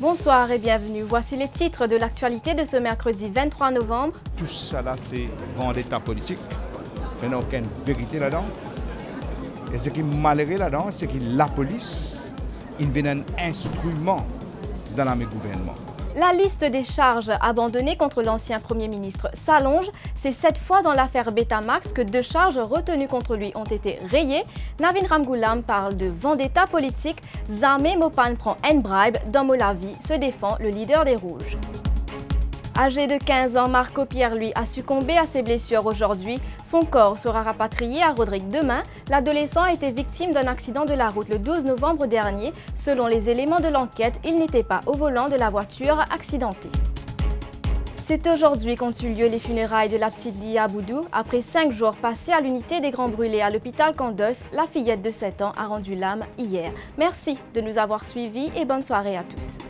Bonsoir et bienvenue. Voici les titres de l'actualité de ce mercredi 23 novembre. Tout ça là, c'est vendetta politique. Il n'y a aucune vérité là-dedans. Et ce qui est malheureux là-dedans, c'est que la police, il devient un instrument dans la gouvernement. La liste des charges abandonnées contre l'ancien Premier ministre s'allonge. C'est cette fois dans l'affaire Betamax que deux charges retenues contre lui ont été rayées. Navin Ramgoulam parle de vendetta politique. Zame Mopan prend un bribe. Dans Molavi se défend le leader des Rouges. Âgé de 15 ans, Marco Pierre, lui, a succombé à ses blessures aujourd'hui. Son corps sera rapatrié à Rodrigue demain. L'adolescent a été victime d'un accident de la route le 12 novembre dernier. Selon les éléments de l'enquête, il n'était pas au volant de la voiture accidentée. C'est aujourd'hui qu'ont eu lieu les funérailles de la petite Dia Boudou. Après cinq jours passés à l'unité des Grands Brûlés à l'hôpital Candos, la fillette de 7 ans a rendu l'âme hier. Merci de nous avoir suivis et bonne soirée à tous.